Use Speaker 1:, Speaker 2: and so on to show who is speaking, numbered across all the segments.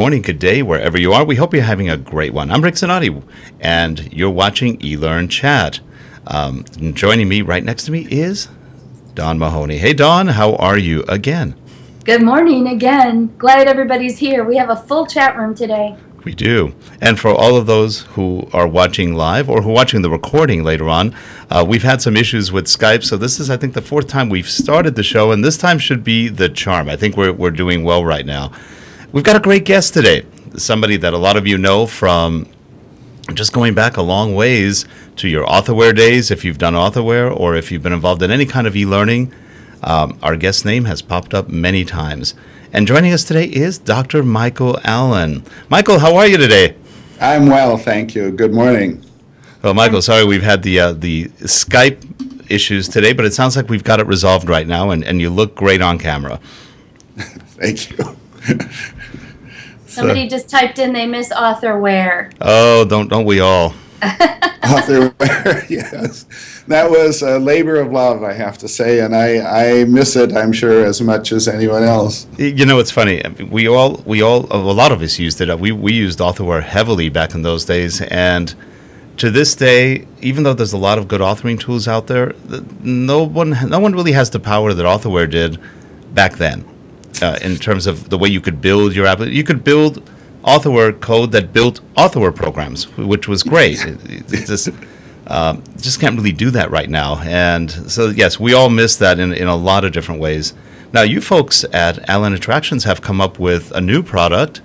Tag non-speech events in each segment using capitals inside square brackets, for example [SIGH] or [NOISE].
Speaker 1: good morning, good day, wherever you are. We hope you're having a great one. I'm Rick Zanotti, and you're watching eLearn Chat. Um, joining me right next to me is Dawn Mahoney. Hey, Dawn, how are you again?
Speaker 2: Good morning again. Glad everybody's here. We have a full chat room today.
Speaker 1: We do. And for all of those who are watching live or who are watching the recording later on, uh, we've had some issues with Skype. So this is, I think, the fourth time we've started the show, and this time should be the charm. I think we're, we're doing well right now. We've got a great guest today, somebody that a lot of you know from just going back a long ways to your authorware days, if you've done authorware or if you've been involved in any kind of e learning. Um, our guest name has popped up many times. And joining us today is Dr. Michael Allen. Michael, how are you today?
Speaker 3: I'm well, thank you. Good morning.
Speaker 1: Well, Michael, sorry we've had the uh, the Skype issues today, but it sounds like we've got it resolved right now, and, and you look great on camera. [LAUGHS]
Speaker 3: thank you. [LAUGHS]
Speaker 2: Somebody so, just typed in they miss authorware.
Speaker 1: Oh, don't don't we all? [LAUGHS]
Speaker 3: authorware, [LAUGHS] yes. That was a labor of love, I have to say, and I, I miss it. I'm sure as much as anyone else.
Speaker 1: You know, it's funny. We all we all a lot of us used it. Uh, we we used authorware heavily back in those days, and to this day, even though there's a lot of good authoring tools out there, no one no one really has the power that authorware did back then uh, in terms of the way you could build your app. You could build authorware code that built authorware programs, which was great. It, it just um, just can't really do that right now. And so yes, we all miss that in in a lot of different ways. Now, you folks at Allen Interactions have come up with a new product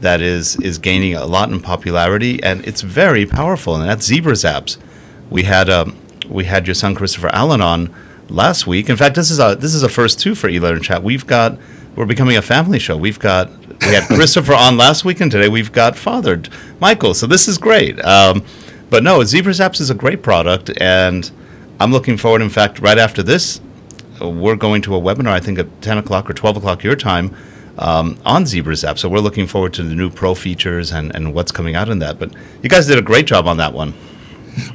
Speaker 1: that is is gaining a lot in popularity, and it's very powerful. And that's ZebraZapps. We had um, we had your son Christopher Allen on last week. In fact, this is a this is a first two for eLearn Chat. We've got we're becoming a family show. We've got we had Christopher on last week, and today we've got fathered Michael. So this is great. Um, but no, ZebraZapps is a great product, and I'm looking forward. In fact, right after this, we're going to a webinar. I think at 10 o'clock or 12 o'clock your time. Um, on Zebra Zap. So we're looking forward to the new pro features and, and what's coming out in that. But you guys did a great job on that one.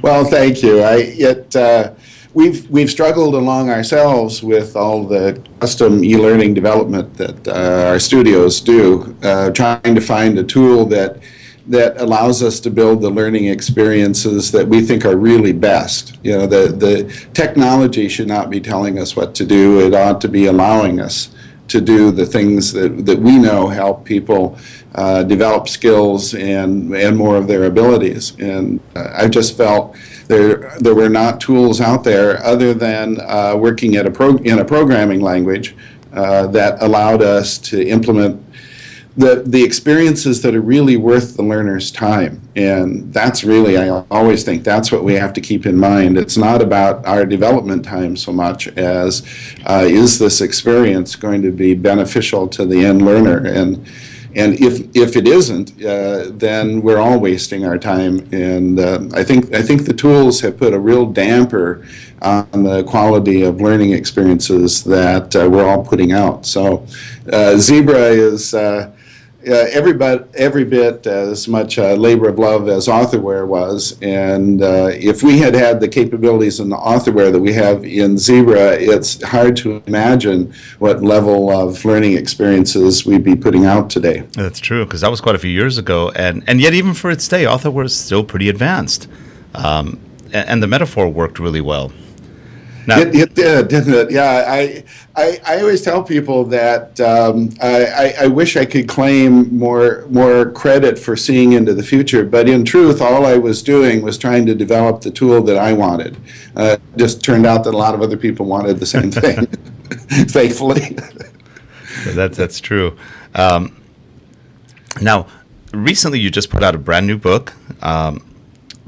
Speaker 3: Well, thank you. I it uh, we've we've struggled along ourselves with all the custom e-learning development that uh, our studios do, uh, trying to find a tool that that allows us to build the learning experiences that we think are really best. You know, the the technology should not be telling us what to do; it ought to be allowing us to do the things that, that we know help people uh, develop skills and and more of their abilities. And uh, I just felt there, there were not tools out there other than uh, working at a pro- in a programming language uh, that allowed us to implement the, the experiences that are really worth the learner's time. And that's really, I always think, that's what we have to keep in mind. It's not about our development time so much as uh, is this experience going to be beneficial to the end learner? And and if, if it isn't, uh, then we're all wasting our time. And uh, I think I think the tools have put a real damper on the quality of learning experiences that uh, we're all putting out. So uh, Zebra is uh, every, bit, every bit as much uh, labor of love as authorware was. And uh, if we had had the capabilities in the authorware that we have in Zebra, it's hard to imagine what level of learning experiences we'd be putting out today.
Speaker 1: That's true, because that was quite a few years ago. And, and yet, even for its day, authorware is still pretty advanced. Um, and the metaphor worked really well.
Speaker 3: Now, it, it, did, didn't it? Yeah, I, I, I always tell people that um, I, I, wish I could claim more more credit for seeing into the future, but in truth, all I was doing was trying to develop the tool that I wanted. Uh, just turned out that a lot of other people wanted the same thing, [LAUGHS] [LAUGHS] thankfully.
Speaker 1: that's that's true. Um, now, recently, you just put out a brand new book, um,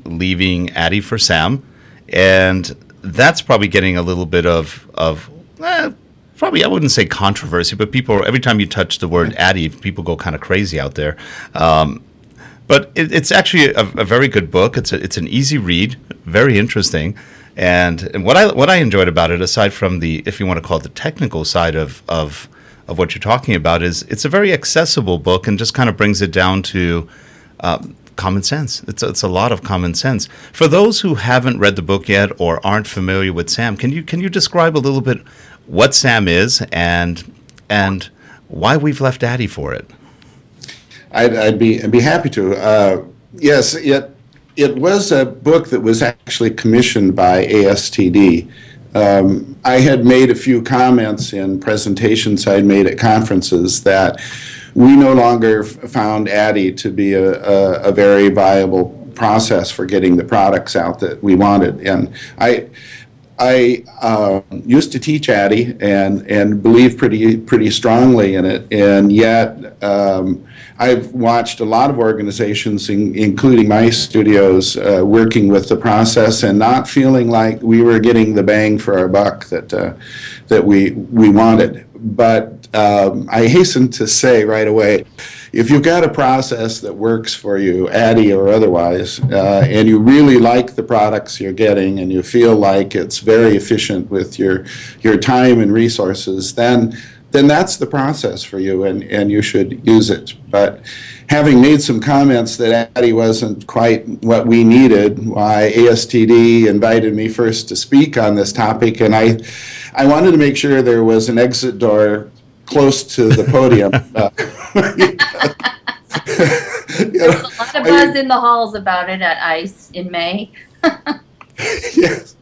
Speaker 1: "Leaving ADDIE for Sam," and that's probably getting a little bit of of eh, probably I wouldn't say controversy, but people every time you touch the word ADDIE, people go kind of crazy out there. Um, but it, it's actually a, a, very good book. It's a, it's an easy read, very interesting, and, and what I what I enjoyed about it, aside from the if you want to call it the technical side of of of what you're talking about, is it's a very accessible book and just kind of brings it down to. Um, common sense. It's, it's a lot of common sense. For those who haven't read the book yet or aren't familiar with Sam, can you can you describe a little bit what Sam is and and why we've left ADDIE for it?
Speaker 3: I'd, I'd be I'd be happy to. Uh, yes, it it was a book that was actually commissioned by ASTD. Um, I had made a few comments in presentations I'd made at conferences that we no longer found ADDIE to be a, a, a very viable process for getting the products out that we wanted. And I, I uh, used to teach ADDIE and, and believe pretty, pretty strongly in it, and yet um, I've watched a lot of organizations, in, including my studios, uh, working with the process and not feeling like we were getting the bang for our buck that, uh, that we, we wanted. But um, I hasten to say right away, if you've got a process that works for you, ADDIE or otherwise, uh, and you really like the products you're getting and you feel like it's very efficient with your, your time and resources, then then that's the process for you and, and you should use it. But having made some comments that ADDIE wasn't quite what we needed, why ASTD invited me first to speak on this topic, and I, I wanted to make sure there was an exit door close to the podium. [LAUGHS]
Speaker 2: Uh, [LAUGHS] There's a lot of buzz in the halls about it at ICE in May. [LAUGHS]
Speaker 3: yes.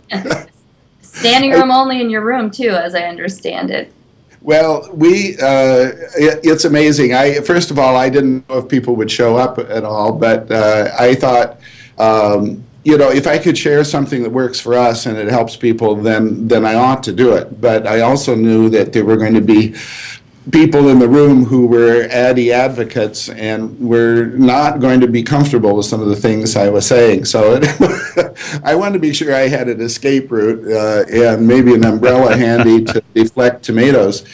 Speaker 2: Standing room only in your room too, as I understand it.
Speaker 3: Well, we uh, it, it's amazing. I first of all, I didn't know if people would show up at all, but uh, I thought. Um, you know, if I could share something that works for us and it helps people, then then I ought to do it. But I also knew that there were going to be people in the room who were ADDIE advocates and were not going to be comfortable with some of the things I was saying. So it, [LAUGHS] I wanted to be sure I had an escape route uh, and maybe an umbrella [LAUGHS] handy to deflect tomatoes.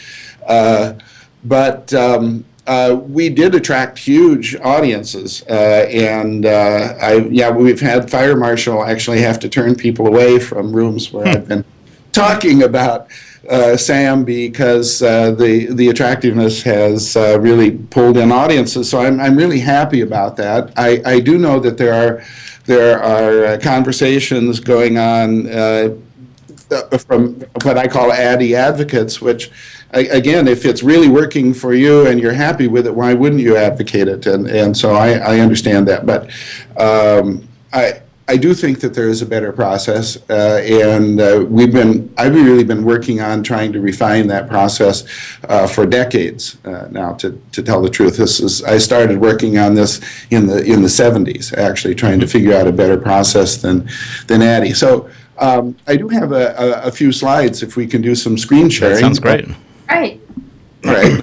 Speaker 3: Uh, but um, uh, we did attract huge audiences, uh, and uh, I, yeah, we've had fire marshal actually have to turn people away from rooms where I've been [LAUGHS] talking about uh, Sam because uh, the the attractiveness has uh, really pulled in audiences. So I'm I'm really happy about that. I, I do know that there are there are uh, conversations going on uh, from what I call ADDIE advocates, which again, if it's really working for you and you're happy with it, why wouldn't you advocate it? And and so I, I understand that, but um, I I do think that there is a better process, uh, and uh, we've been I've really been working on trying to refine that process uh, for decades uh, now. To, to tell the truth, this is I started working on this in the in the 70s, actually trying to figure out a better process than than ADDIE. So um, I do have a, a, a, few slides if we can do some screen sharing. That
Speaker 1: sounds great.
Speaker 2: Right.
Speaker 3: Right.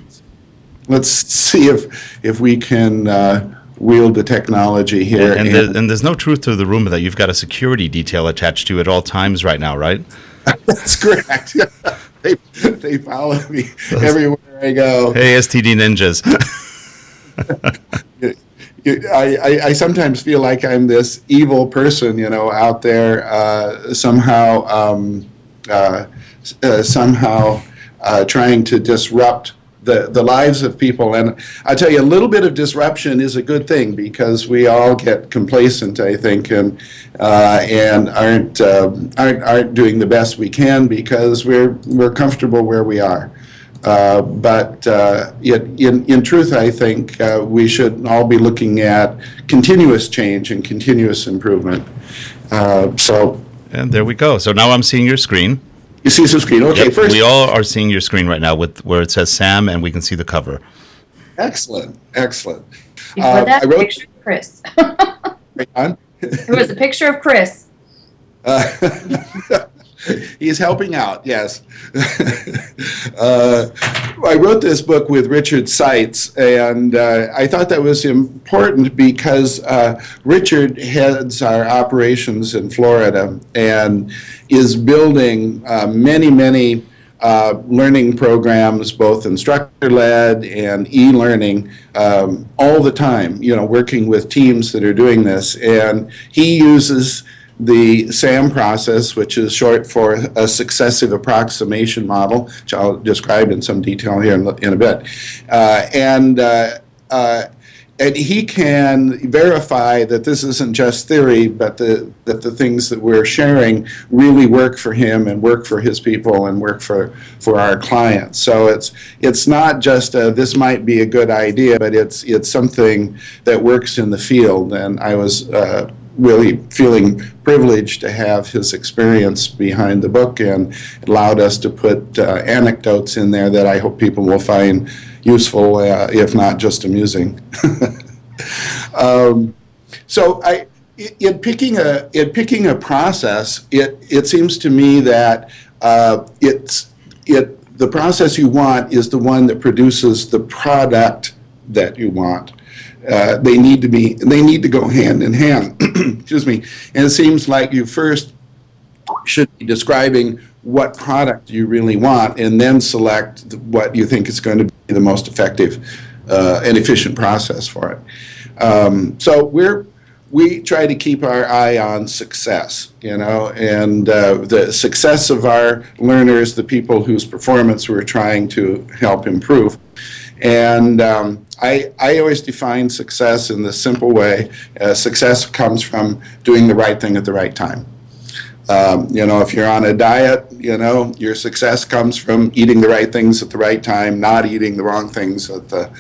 Speaker 3: Let's see if if we can uh, wield the technology here.
Speaker 1: And, and, the, and, there's no truth to the rumor that you've got a security detail attached to you at all times right now, right? [LAUGHS]
Speaker 3: That's correct. [LAUGHS] they, they follow me everywhere I go.
Speaker 1: Hey, STD ninjas. [LAUGHS]
Speaker 3: I, I, I, sometimes feel like I'm this evil person, you know, out there uh, somehow, um, uh, uh, somehow uh, trying to disrupt the, the lives of people. And I tell you, a little bit of disruption is a good thing because we all get complacent, I think, and uh, and aren't, uh, aren't aren't doing the best we can because we're we're comfortable where we are. Uh, but uh, in, in truth, I think uh, we should all be looking at continuous change and continuous improvement. Uh, so.
Speaker 1: And there we go. So now I'm seeing your screen.
Speaker 3: You see some screen. Okay, yep, first.
Speaker 1: We all are seeing your screen right now with where it says Sam, and we can see the cover.
Speaker 3: Excellent, excellent.
Speaker 2: Before uh, that, I wrote, picture of Chris. [LAUGHS] it was a picture of Chris.
Speaker 3: Uh, [LAUGHS] [LAUGHS] He's helping out, yes. [LAUGHS] uh, I wrote this book with Richard Sites, and uh, I thought that was important because uh, Richard heads our operations in Florida and is building uh, many, many uh, learning programs, both instructor-led and e-learning, um, all the time. You know, working with teams that are doing this, and he uses the SAM process, which is short for a successive approximation model, which I'll describe in some detail here in, in a bit. Uh, and uh, uh, and he can verify that this isn't just theory, but the, that the things that we're sharing really work for him and work for his people and work for, for our clients. So it's it's not just a, this might be a good idea, but it's it's something that works in the field. And I was uh, really feeling privileged to have his experience behind the book and allowed us to put uh, anecdotes in there that I hope people will find useful, uh, if not just amusing. [LAUGHS] um, so I, in picking a in picking a process, it it seems to me that uh, it's it the process you want is the one that produces the product that you want. Uh, they need to be they need to go hand in hand. [CLEARS THROAT] Excuse me. And it seems like you first should be describing what product you really want and then select what you think is going to be the most effective uh, and efficient process for it. Um, so we're we try to keep our eye on success, you know, and uh, the success of our learners, the people whose performance we're trying to help improve. And um, I, I always define success in the simple way uh, success comes from doing the right thing at the right time. Um, you know, if you're on a diet, you know, your success comes from eating the right things at the right time, not eating the wrong things at the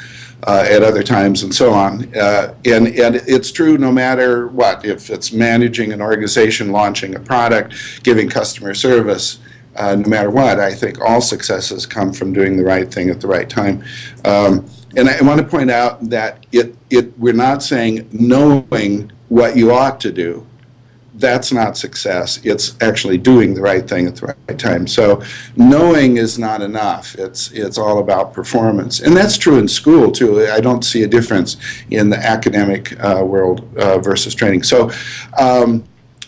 Speaker 3: uh, at other times, and so on. Uh, and and it's true no matter what. If it's managing an organization, launching a product, giving customer service, uh, no matter what, I think all successes come from doing the right thing at the right time. Um, and I, want to point out that it it we're not saying knowing what you ought to do that's not success. It's actually doing the right thing at the right time. So knowing is not enough. It's it's all about performance, and that's true in school too. I don't see a difference in the academic uh, world uh, versus training. So um,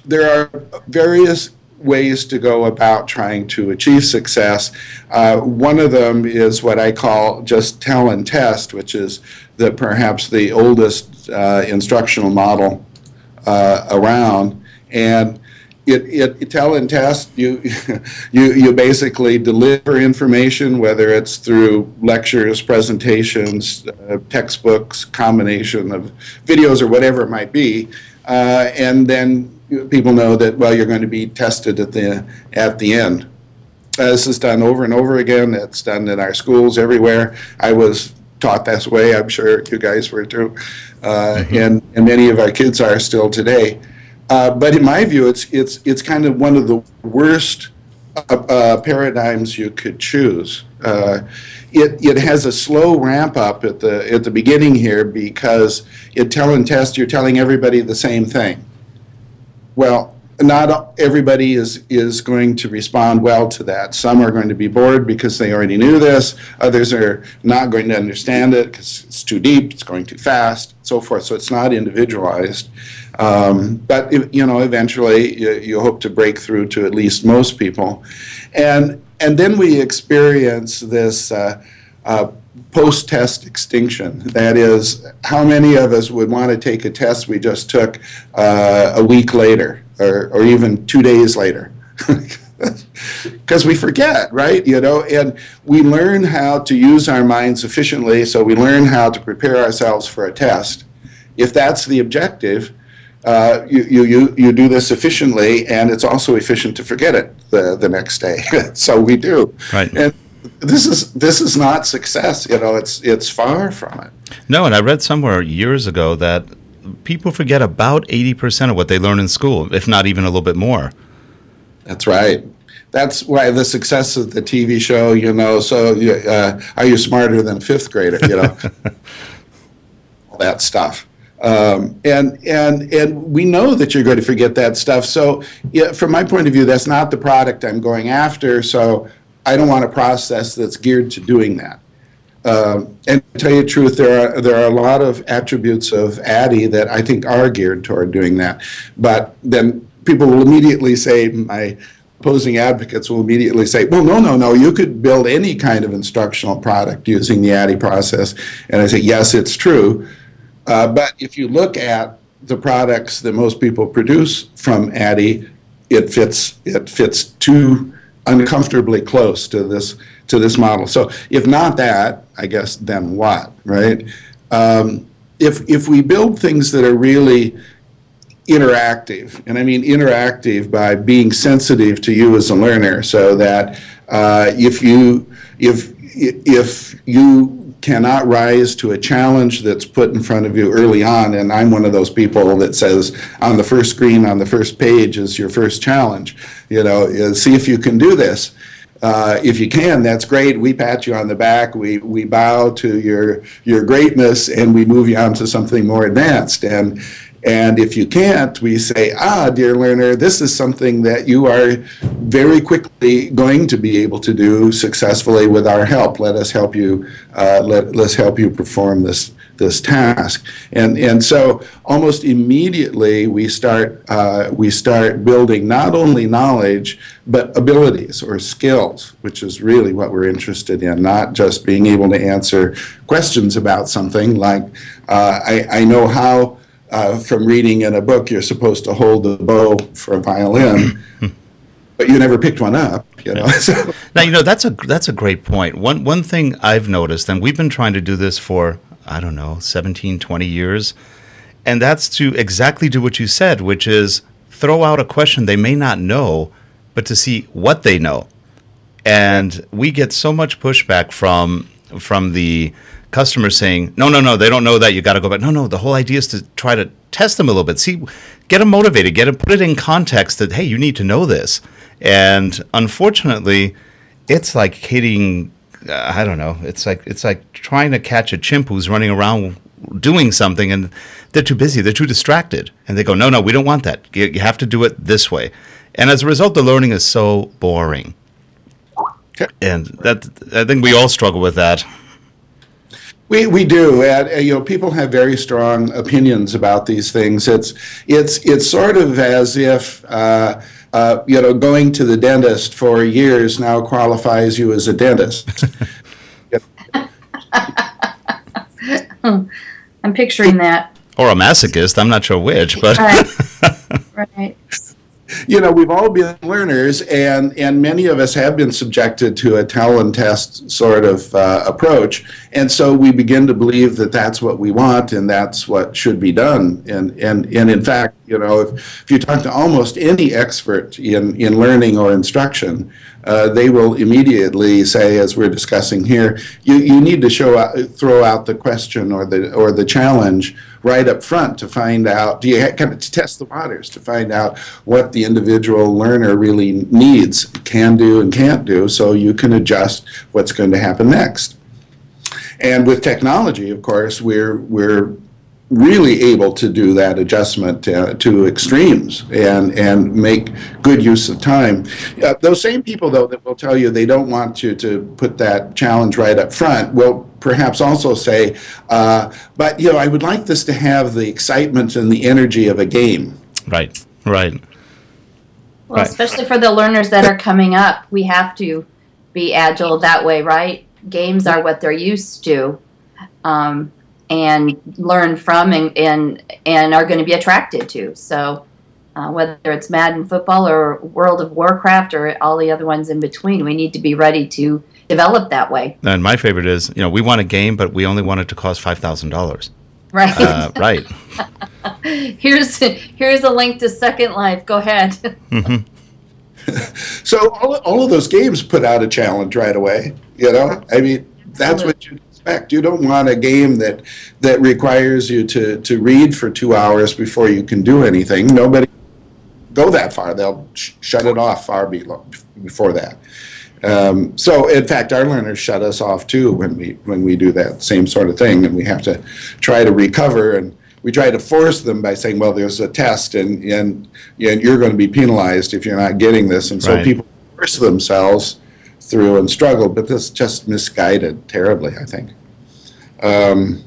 Speaker 3: there are various ways to go about trying to achieve success. Uh, one of them is what I call just tell and test, which is the perhaps the oldest uh, instructional model uh, around and it, it, it, tell and test you [LAUGHS] you you basically deliver information whether it's through lectures presentations uh, textbooks combination of videos or whatever it might be uh, and then people know that well you're going to be tested at the at the end uh, this is done over and over again it's done in our schools everywhere i was taught this way i'm sure you guys were too uh, mm-hmm. and and many of our kids are still today uh, but in my view, it's it's it's kind of one of the worst uh, uh, paradigms you could choose. Uh, it it has a slow ramp up at the at the beginning here because it tell and test you're telling everybody the same thing. Well, not everybody is is going to respond well to that. Some are going to be bored because they already knew this. Others are not going to understand it because it's too deep, it's going too fast, so forth. So it's not individualized. Um, but you know, eventually you, you, hope to break through to at least most people, and and then we experience this uh, uh, post-test extinction. That is, how many of us would want to take a test we just took uh, a week later, or or even two days later? [LAUGHS] because we forget, right? You know, and we learn how to use our minds efficiently, so we learn how to prepare ourselves for a test. If that's the objective, uh, you, you, you, you do this efficiently, and it's also efficient to forget it the, the next day. [LAUGHS] so we do.
Speaker 1: Right.
Speaker 3: And this is this is not success. You know, it's it's far from it.
Speaker 1: No, and I read somewhere years ago that people forget about eighty percent of what they learn in school, if not even a little bit more.
Speaker 3: That's right. That's why the success of the TV show, you know. So, uh, are you smarter than a fifth grader? You know, [LAUGHS] all that stuff. Um, and and and we know that you're going to forget that stuff. So, yeah, from my point of view, that's not the product I'm going after. So, I don't want a process that's geared to doing that. Um, and to tell you the truth, there are there are a lot of attributes of ADDIE that I think are geared toward doing that. But then people will immediately say, my opposing advocates will immediately say, well, no, no, no, you could build any kind of instructional product using the ADDIE process. And I say, yes, it's true. Uh, but if you look at the products that most people produce from ADDIE, it fits it fits too uncomfortably close to this to this model. So if not that, I guess then what, right? Um, if if we build things that are really interactive, and I mean interactive by being sensitive to you as a learner, so that uh, if you if if you cannot rise to a challenge that's put in front of you early on, and I'm one of those people that says on the first screen on the first page is your first challenge. You know, see if you can do this. Uh, if you can, that's great. We pat you on the back. We we bow to your your greatness, and we move you on to something more advanced. And and if you can't, we say, ah, dear learner, this is something that you are very quickly going to be able to do successfully with our help. Let us help you. Uh, let let's help you perform this this task. And and so almost immediately we start uh, we start building not only knowledge but abilities or skills, which is really what we're interested in. Not just being able to answer questions about something like uh, I, I know how uh, from reading in a book you're supposed to hold the bow for a violin. [LAUGHS] but you never picked one up, you know. [LAUGHS]
Speaker 1: so. Now you know that's a that's a great point. One one thing I've noticed, and we've been trying to do this for I don't know 17, 20 years, and that's to exactly do what you said, which is throw out a question they may not know, but to see what they know. And we get so much pushback from from the customers saying, no, no, no, they don't know that. You got to go back. No, no. The whole idea is to try to test them a little bit. See, get them motivated. Get them put it in context that hey, you need to know this. And unfortunately, it's like hitting. Uh, I don't know. It's like it's like trying to catch a chimp who's running around doing something and they're too busy. They're too distracted. And they go, no, no, we don't want that. You, you have to do it this way. And as a result, the learning is so boring. And that I think we all struggle with that.
Speaker 3: We, we do, and, you know, people have very strong opinions about these things. It's it's it's sort of as if uh, uh, you know going to the dentist for years now qualifies you as a dentist. [LAUGHS]
Speaker 2: I'm picturing that.
Speaker 1: Or a masochist. I'm not sure which, but
Speaker 2: right. [LAUGHS] right
Speaker 3: you know, we've all been learners, and and many of us have been subjected to a and test sort of uh, approach, and so we begin to believe that that's what we want and that's what should be done. And and and in fact, you know, if, if you talk to almost any expert in in learning or instruction, uh, they will immediately say, as we're discussing here, you, you need to show out, throw out the question or the or the challenge right up front to find out. Do you kind of to test the waters to find out what the individual learner really needs, can do, and can't do, so you can adjust what's going to happen next. And with technology, of course, we're we're really able to do that adjustment uh, to extremes and and make good use of time. Uh, those same people, though, that will tell you they don't want you to put that challenge right up front, will perhaps also say, uh, "But you know, I would like this to have the excitement and the energy of a game."
Speaker 1: Right. Right.
Speaker 2: Well, right. especially for the learners that are coming up, we have to be agile that way, right? Games are what they're used to. Um, and learn from and and, and are going to be attracted to. So uh, whether it's Madden football or World of Warcraft or all the other ones in between, we need to be ready to develop that way.
Speaker 1: And my favorite is, you know, we want a game, but we only want it to cost five thousand dollars.
Speaker 2: Right.
Speaker 1: Uh, right. [LAUGHS]
Speaker 2: here's here's a link to Second Life. Go ahead. mm-hmm. [LAUGHS]
Speaker 3: so all, all of those games put out a challenge right away. You know, I mean, that's what you expect. You don't want a game that that requires you to to read for two hours before you can do anything. Nobody go that far. They'll sh- shut it off far below, before that. Um, so, in fact, our learners shut us off too when we when we do that same sort of thing, and we have to try to recover and we try to force them by saying, well, there's a test and, and, and you're going to be penalized if you're not getting this. And so right. people force themselves through and struggle, but this just misguided terribly, I think. Um,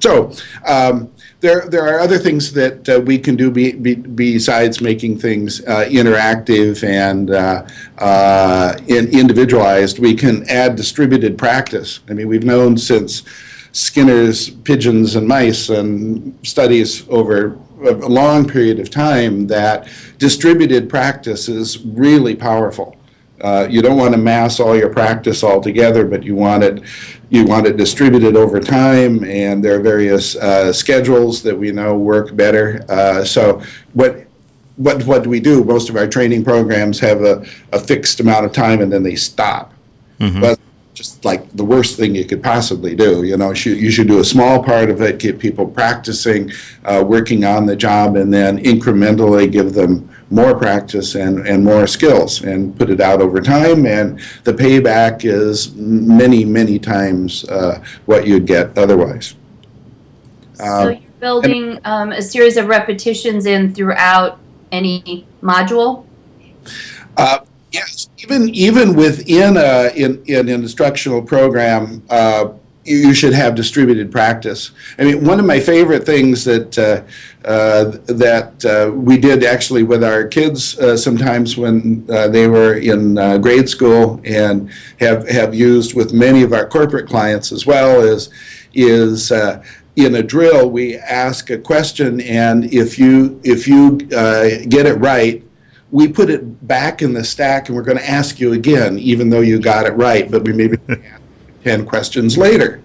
Speaker 3: so um, there, there are other things that uh, we can do be, be, besides making things uh, interactive and uh, uh in, individualized. We can add distributed practice. I mean, we've known since Skinner's pigeons and mice and studies over a long period of time that distributed practice is really powerful Uh, you don't want to mass all your practice all together, but you want it you want it distributed over time, and there are various uh, schedules that we know work better. Uh, so what what what do we do? Most of our training programs have a, a fixed amount of time, and then they stop. Mm-hmm. But just like the worst thing you could possibly do. You know, you should do a small part of it, get people practicing, uh, working on the job, and then incrementally give them more practice and, and more skills and put it out over time. And the payback is many, many times uh, what you'd get otherwise.
Speaker 2: So you're building um, a series of repetitions in throughout any module?
Speaker 3: Uh, yes, even even within a, in, in an instructional program, uh, you should have distributed practice. I mean, one of my favorite things that uh, uh, that uh, we did actually with our kids uh, sometimes when uh, they were in uh, grade school and have have used with many of our corporate clients as well is is in a drill we ask a question and if you if you get it right we put it back in the stack and we're going to ask you again even though you got it right but we maybe [LAUGHS] 10 questions later.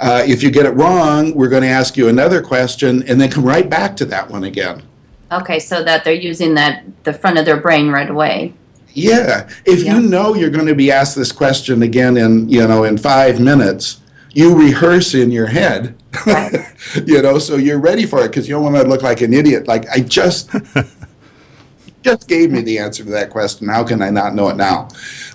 Speaker 3: Uh, if you get it wrong, we're going to ask you another question and then come right back to that one again.
Speaker 2: Okay, so that they're using that the front of their brain right away.
Speaker 3: Yeah, if yeah. you know you're going to be asked this question again in you know in five minutes, you rehearse in your head. Right. [LAUGHS] you know, so you're ready for it because you don't want to look like an idiot. Like I just just gave me the answer to that question. How can I not know it now?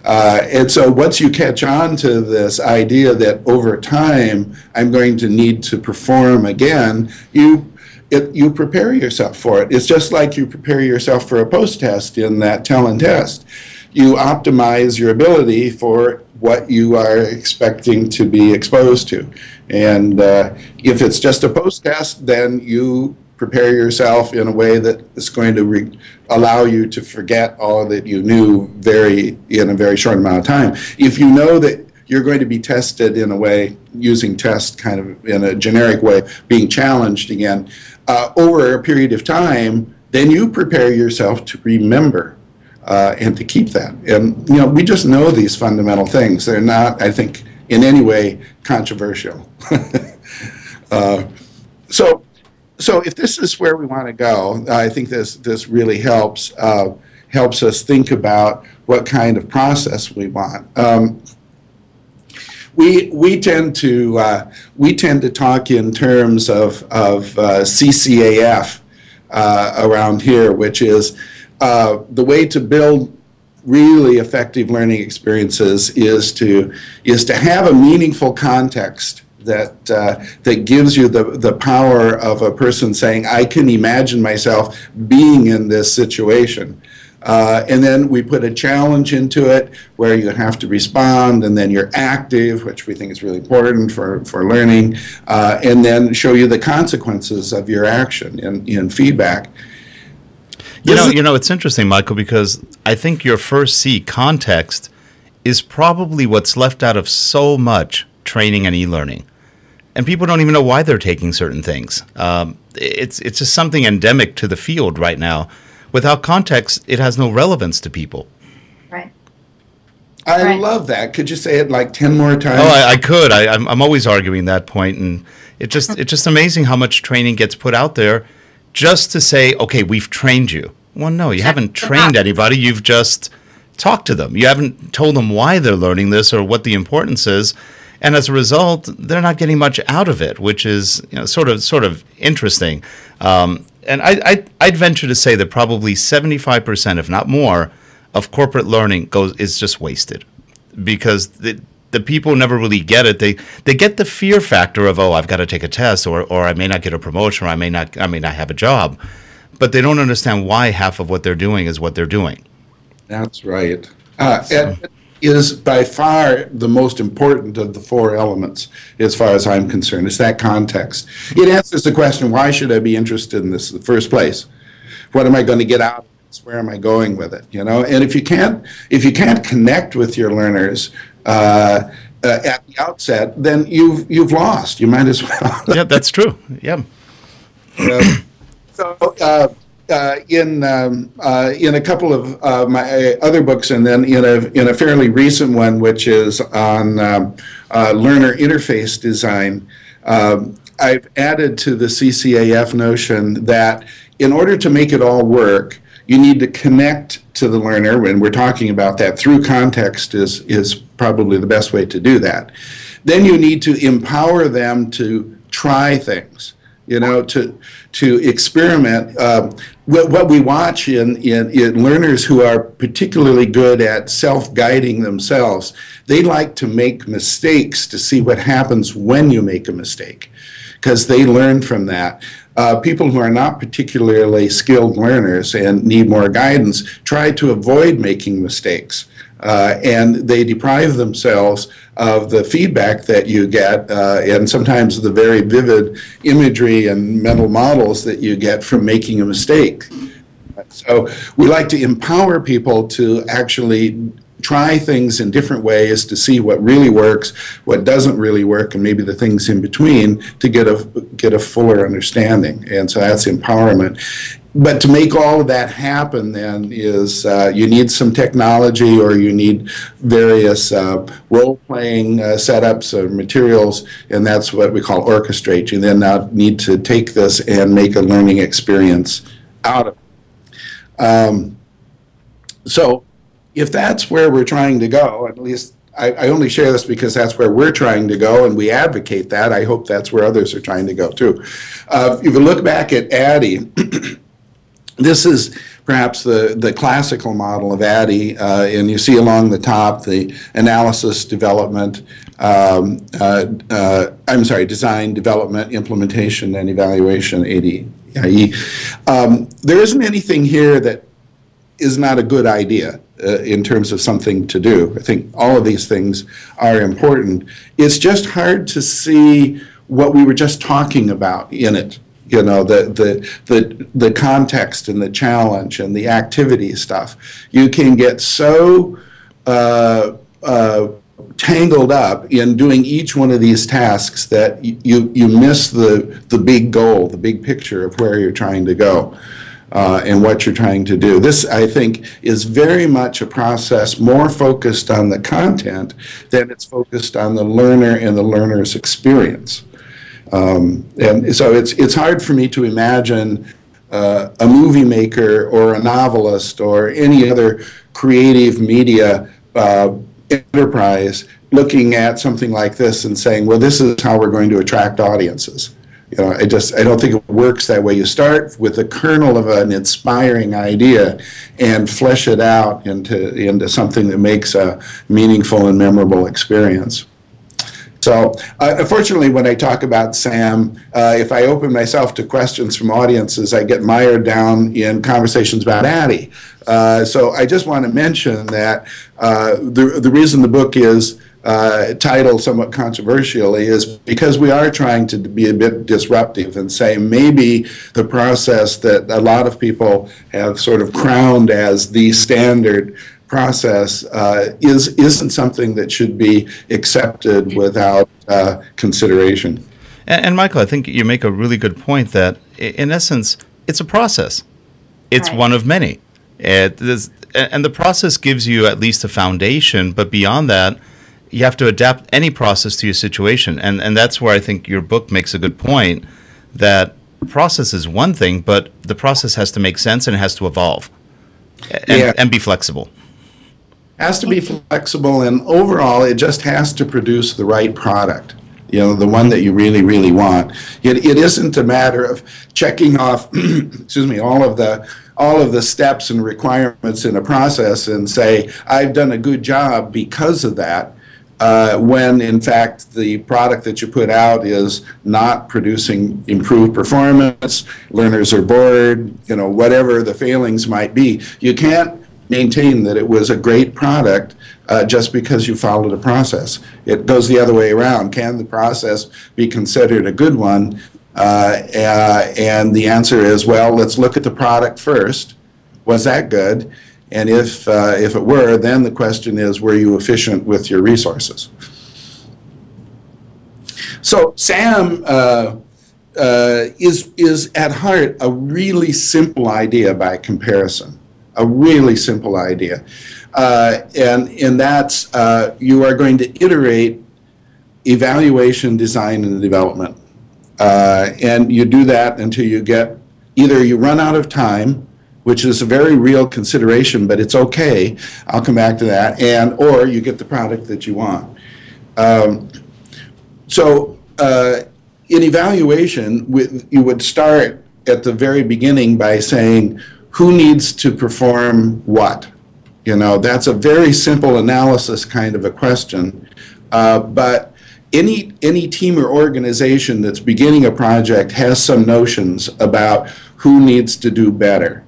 Speaker 3: Uh, and so once you catch on to this idea that over time I'm going to need to perform again, you it, you prepare yourself for it. It's just like you prepare yourself for a post test in that Tellin test. You optimize your ability for what you are expecting to be exposed to. And uh, if it's just a post test, then you prepare yourself in a way that is going to allow you to forget all that you knew very in a very short amount of time. If you know that you're going to be tested in a way using test kind of in a generic way, being challenged again uh, over a period of time, then you prepare yourself to remember uh, and to keep that. And you know, we just know these fundamental things. They're not, I think, in any way controversial. [LAUGHS] uh, so so if this is where we want to go, I think this this really helps uh, helps us think about what kind of process we want. Um, we we tend to uh, we tend to talk in terms of of uh, CCAF uh, around here, which is uh, the way to build really effective learning experiences is to is to have a meaningful context that uh, that gives you the the power of a person saying, "I can imagine myself being in this situation." Uh, and then we put a challenge into it where you have to respond, and then you're active, which we think is really important for, for learning, uh, and then show you the consequences of your action in, in feedback.
Speaker 1: You know, you know, it's interesting, Michael, because I think your first C context is probably what's left out of so much training and e-learning, and people don't even know why they're taking certain things. Um, it's it's just something endemic to the field right now. Without context, it has no relevance to people.
Speaker 2: Right.
Speaker 3: I right. love that. Could you say it like ten more times?
Speaker 1: Oh, I, I could. I, I'm I'm always arguing that point, and it just it's just amazing how much training gets put out there just to say, okay, we've trained you. Well, no, you Check haven't trained anybody. You've just talked to them. You haven't told them why they're learning this or what the importance is and as a result, they're not getting much out of it, which is you know, sort of sort of interesting. Um, and I, I, I'd venture to say that probably 75%, if not more, of corporate learning goes is just wasted because the, the people never really get it. They they get the fear factor of oh I've got to take a test or or I may not get a promotion or I may not I may not have a job, but they don't understand why half of what they're doing is what they're doing.
Speaker 3: That's right. Uh, so. and, is by far the most important of the four elements as far as I'm concerned. It's that context. It answers the question, why should I be interested in this in the first place? What am I going to get out of this? Where am I going with it? You know, and if you can't if you can't connect with your learners uh, uh, at the outset, then you've you've lost. You might as well.
Speaker 1: yeah, that's true. Yeah.
Speaker 3: so uh, uh, in um, uh, in a couple of uh, my other books, and then in a in a fairly recent one, which is on um, uh, learner interface design, um, I've added to the CCAF notion that in order to make it all work, you need to connect to the learner, and we're talking about that through context is is probably the best way to do that. Then you need to empower them to try things you know, to to experiment. Uh, what, what we watch in, in, in learners who are particularly good at self-guiding themselves, they like to make mistakes to see what happens when you make a mistake, because they learn from that. Uh, people who are not particularly skilled learners and need more guidance try to avoid making mistakes. Uh, and they deprive themselves of the feedback that you get uh, and sometimes the very vivid imagery and mental models that you get from making a mistake. So we like to empower people to actually try things in different ways to see what really works, what doesn't really work, and maybe the things in between to get a get a fuller understanding. And so that's empowerment but to make all of that happen then is uh, you need some technology or you need various uh, role-playing uh, setups or materials and that's what we call orchestrate. You then now need to take this and make a learning experience out of it. Um, so if that's where we're trying to go at least I, I, only share this because that's where we're trying to go and we advocate that. I hope that's where others are trying to go too. Uh, if you look back at ADDIE [CLEARS THROAT] this is perhaps the, the classical model of ADDIE, uh, and you see along the top the analysis, development, um, uh, uh, I'm sorry, design, development, implementation, and evaluation, ADIE. Um, there isn't anything here that is not a good idea uh, in terms of something to do. I think all of these things are important. It's just hard to see what we were just talking about in it you know the the the the context and the challenge and the activity stuff you can get so uh, uh, tangled up in doing each one of these tasks that you you miss the the big goal the big picture of where you're trying to go uh, and what you're trying to do. This, I think, is very much a process more focused on the content than it's focused on the learner and the learner's experience. Um, and so it's, it's hard for me to imagine uh, a movie maker or a novelist or any other creative media uh, enterprise looking at something like this and saying, well, this is how we're going to attract audiences. You know, I just I don't think it works that way. You start with the kernel of an inspiring idea and flesh it out into into something that makes a meaningful and memorable experience. So, uh, unfortunately, when I talk about Sam, uh, if I open myself to questions from audiences, I get mired down in conversations about ADDIE. Uh, so, I just want to mention that uh, the, the reason the book is uh, titled somewhat controversially is because we are trying to be a bit disruptive and say maybe the process that a lot of people have sort of crowned as the standard process uh, is isn't something that should be accepted without uh, consideration.
Speaker 1: And, and, Michael, I think you make a really good point that, in essence, it's a process. It's right. one of many. It is, and the process gives you at least a foundation, but beyond that, you have to adapt any process to your situation. And and that's where I think your book makes a good point that process is one thing, but the process has to make sense and it has to evolve and, yeah. and be flexible
Speaker 3: has to be flexible and overall it just has to produce the right product you know the one that you really really want. It, it isn't a matter of checking off [CLEARS THROAT] excuse me all of the all of the steps and requirements in a process and say i've done a good job because of that uh, when in fact the product that you put out is not producing improved performance learners are bored you know whatever the failings might be. You can't maintain that it was a great product uh, just because you followed a process. It goes the other way around. Can the process be considered a good one? Uh, uh, and the answer is, well, let's look at the product first. Was that good? And if, uh, if it were, then the question is, were you efficient with your resources? So Sam uh, uh, is is at heart a really simple idea by comparison, a really simple idea, uh, and and that's uh, you are going to iterate evaluation, design, and development, uh, and you do that until you get either you run out of time which is a very real consideration, but it's okay. I'll come back to that. And or you get the product that you want. Um, so uh, in evaluation, with, you would start at the very beginning by saying who needs to perform what. You know, that's a very simple analysis kind of a question. Uh, but any any team or organization that's beginning a project has some notions about who needs to do better.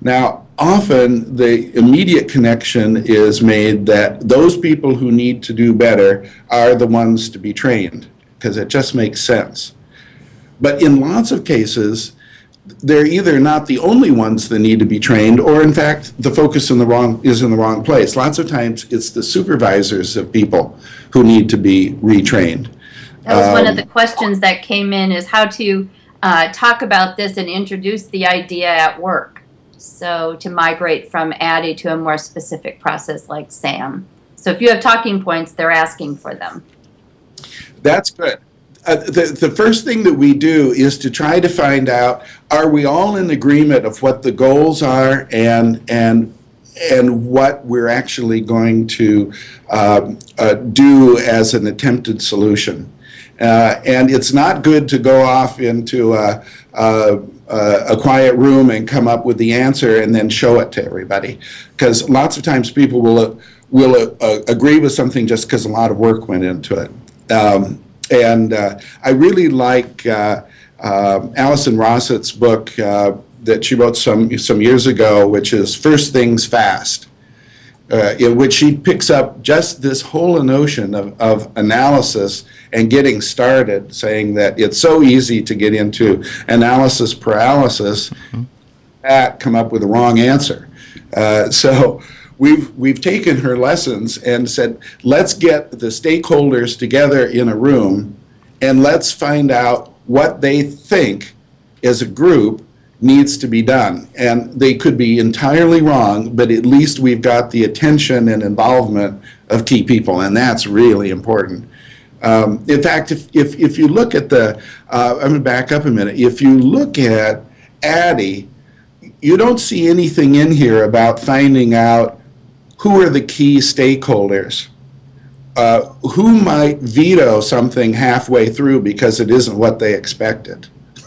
Speaker 3: Now, often the immediate connection is made that those people who need to do better are the ones to be trained, because it just makes sense. But in lots of cases, they're either not the only ones that need to be trained, or in fact, the focus in the wrong is in the wrong place. Lots of times, it's the supervisors of people who need to be retrained.
Speaker 2: That was um, one of um, the questions that came in: is how to uh, talk about this and introduce the idea at work. So to migrate from ADDIE to a more specific process like SAM. So if you have talking points, they're asking for them.
Speaker 3: That's good. Uh, the, the first thing that we do is to try to find out are we all in agreement of what the goals are and and and what we're actually going to um, uh, do as an attempted solution. Uh, and it's not good to go off into a, a, a, quiet room and come up with the answer and then show it to everybody. Because lots of times people will, will uh, agree with something just because a lot of work went into it. Um, and uh, I really like uh, uh, Allison Rossett's book uh, that she wrote some, some years ago, which is First Things Fast uh, in which she picks up just this whole notion of, of analysis and getting started, saying that it's so easy to get into analysis paralysis mm-hmm. that come up with the wrong answer. Uh, so we've we've taken her lessons and said, let's get the stakeholders together in a room and let's find out what they think as a group needs to be done. And they could be entirely wrong, but at least we've got the attention and involvement of key people, and that's really important. Um, in fact, if, if, if you look at the, uh, I'm going to back up a minute. If you look at ADDIE, you don't see anything in here about finding out who are the key stakeholders. Uh, who might veto something halfway through because it isn't what they expected? [LAUGHS]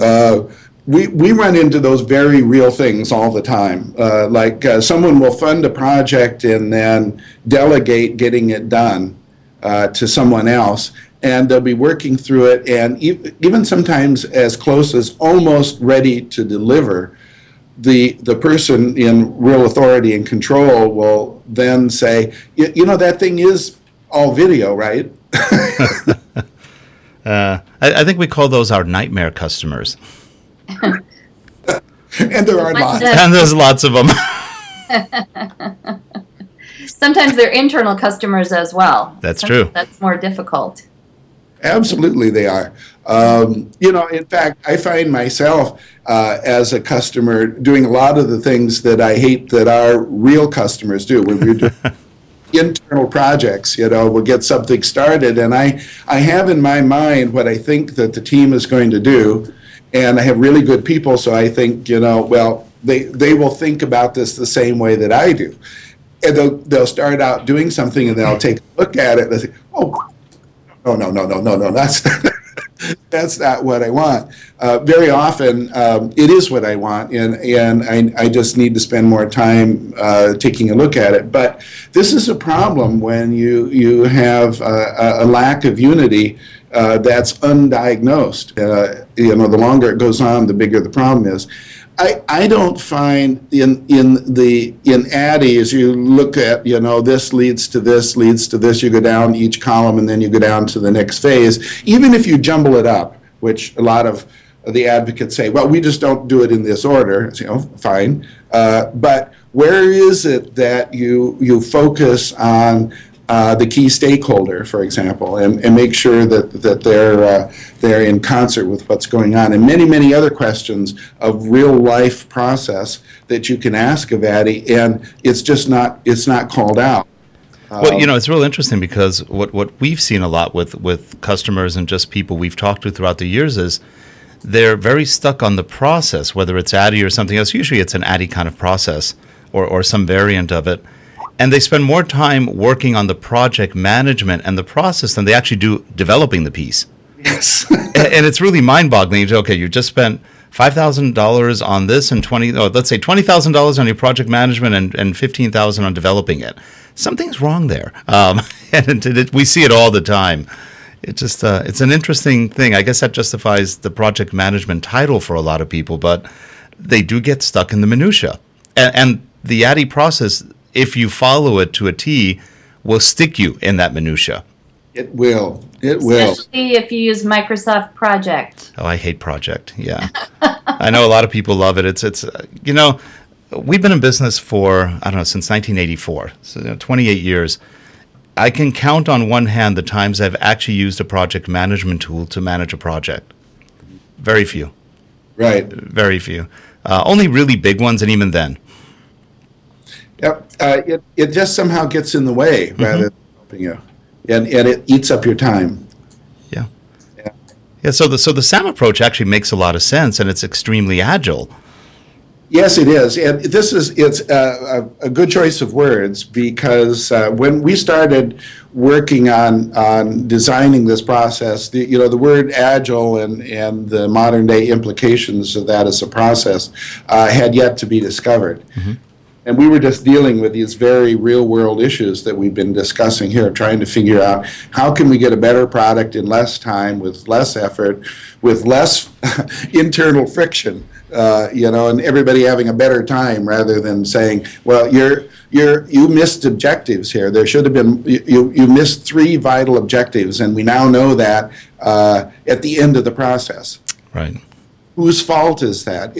Speaker 3: uh, we, we run into those very real things all the time. Uh, like uh, someone will fund a project and then delegate getting it done uh, to someone else, and they'll be working through it, and e- even sometimes as close as almost ready to deliver. The, the person in real authority and control will then say, you know, that thing is all video, right? [LAUGHS]
Speaker 1: Uh, I, I, think we call those our nightmare customers. [LAUGHS]
Speaker 3: and there are lots.
Speaker 1: And there's lots of them. [LAUGHS]
Speaker 2: Sometimes they're internal customers as well.
Speaker 1: That's Sometimes true.
Speaker 2: That's more difficult.
Speaker 3: Absolutely, they are. Um, you know, in fact, I find myself uh, as a customer doing a lot of the things that I hate that our real customers do when we're doing [LAUGHS] internal projects. You know, we'll get something started, and I I have in my mind what I think that the team is going to do, and I have really good people, so I think you know, well, they they will think about this the same way that I do, and they'll they'll start out doing something, and then they'll take a look at it and say, oh, no, no, no, no, no, no, that's. [LAUGHS] that's not what I want. Uh, very often, um, it is what I want, and and I, I just need to spend more time uh, taking a look at it. But this is a problem when you you have a, a lack of unity uh, that's undiagnosed. Uh, you know, the longer it goes on, the bigger the problem is. I, I don't find in in the in ADDIE as you look at you know this leads to this leads to this you go down each column and then you go down to the next phase. Even if you jumble it up which a lot of the advocates say well we just don't do it in this order you know fine. Uh, but where is it that you you focus on uh, the key stakeholder, for example, and, and make sure that, that they're, uh, they're in concert with what's going on. And many, many other questions of real life process that you can ask of ADDIE, and it's just not, it's not called out.
Speaker 1: Well, you know, it's real interesting because what, what we've seen a lot with, with customers and just people we've talked to throughout the years is they're very stuck on the process, whether it's ADDIE or something else. Usually it's an ADDIE kind of process or, or some variant of it. And they spend more time working on the project management and the process than they actually do developing the piece.
Speaker 3: Yes. [LAUGHS]
Speaker 1: and, it's really mind boggling. Okay, you just spent five thousand dollars on this and twenty oh let's say twenty thousand dollars on your project management and, and fifteen thousand on developing it. Something's wrong there. Um, [LAUGHS] and it, it, we see it all the time. It just uh, it's an interesting thing. I guess that justifies the project management title for a lot of people, but they do get stuck in the minutia. And, and the ADDIE process, if you follow it to a T, will stick you in that minutia.
Speaker 3: It will. It will.
Speaker 2: Especially if you use Microsoft Project.
Speaker 1: Oh, I hate Project. Yeah, [LAUGHS] I know a lot of people love it. It's it's uh, you know, we've been in business for I don't know since 1984, so you know, 28 years. I can count on one hand the times I've actually used a project management tool to manage a project. Very few.
Speaker 3: Right.
Speaker 1: Very few. Uh, only really big ones, and even then.
Speaker 3: Yep. Uh, it, it just somehow gets in the way rather than helping you. And, and it eats up your time.
Speaker 1: Yeah.
Speaker 3: Yeah.
Speaker 1: Yeah. So the so the SAM approach actually makes a lot of sense, and it's extremely agile.
Speaker 3: Yes, it is, and this is it's a, a, a good choice of words because uh, when we started working on on designing this process, the, you know, the word agile and and the modern day implications of that as a process uh, had yet to be discovered. And we were just dealing with these very real world issues that we've been discussing here, trying to figure out how can we get a better product in less time, with less effort, with less [LAUGHS] internal friction, uh, you know, and everybody having a better time rather than saying, well, you're, you're, you missed objectives here. There should have been, you, you, missed three vital objectives, and we now know that uh, at the end of the process
Speaker 1: Right.
Speaker 3: Whose fault is that?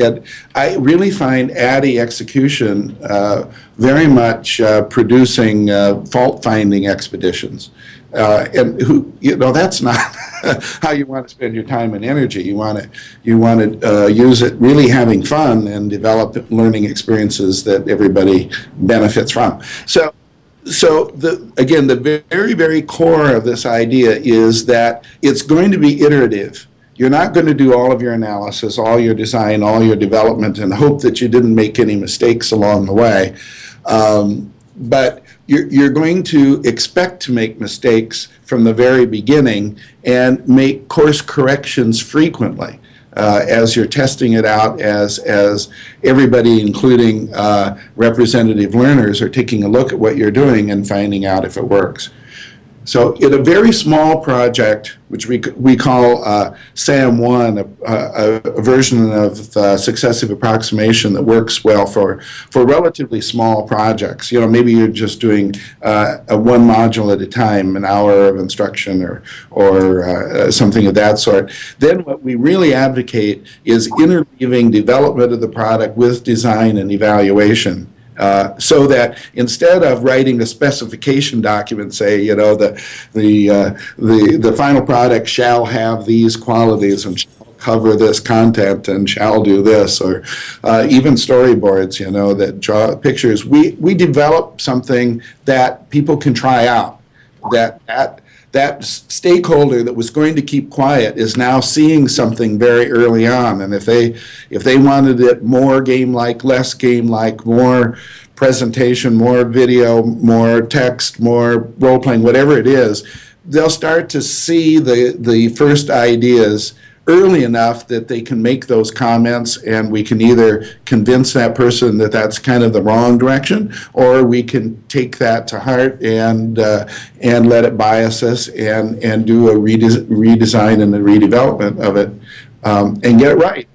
Speaker 3: I really find ADDIE execution uh, very much uh, producing uh, fault-finding expeditions. Uh, and who, you know, that's not [LAUGHS] how you want to spend your time and energy. You want to, you want to uh, use it really having fun and develop learning experiences that everybody benefits from. So, so the again, the very, very core of this idea is that it's going to be iterative. You're not going to do all of your analysis, all your design, all your development, and hope that you didn't make any mistakes along the way. Um, but you're, you're going to expect to make mistakes from the very beginning and make course corrections frequently. Uh, as you're testing it out, as as everybody, including uh, representative learners, are taking a look at what you're doing and finding out if it works. So in a very small project, which we, we call uh, SAM1, a, a, a version of successive approximation that works well for, for relatively small projects. You know, maybe you're just doing uh, a one module at a time, an hour of instruction or, or uh, something of that sort. Then what we really advocate is interleaving development of the product with design and evaluation. Uh, so that instead of writing a specification document, say, you know, the the uh, the the final product shall have these qualities and shall cover this content and shall do this, or uh, even storyboards, you know, that draw pictures. We we develop something that people can try out. That that that stakeholder that was going to keep quiet is now seeing something very early on. And if they if they wanted it more game like less game like more presentation more video more text more role playing whatever it is they'll start to see the the first ideas early enough that they can make those comments and we can either convince that person that that's kind of the wrong direction or we can take that to heart and uh, and let it bias us and and do a rede- redesign and a redevelopment of it um, and get it right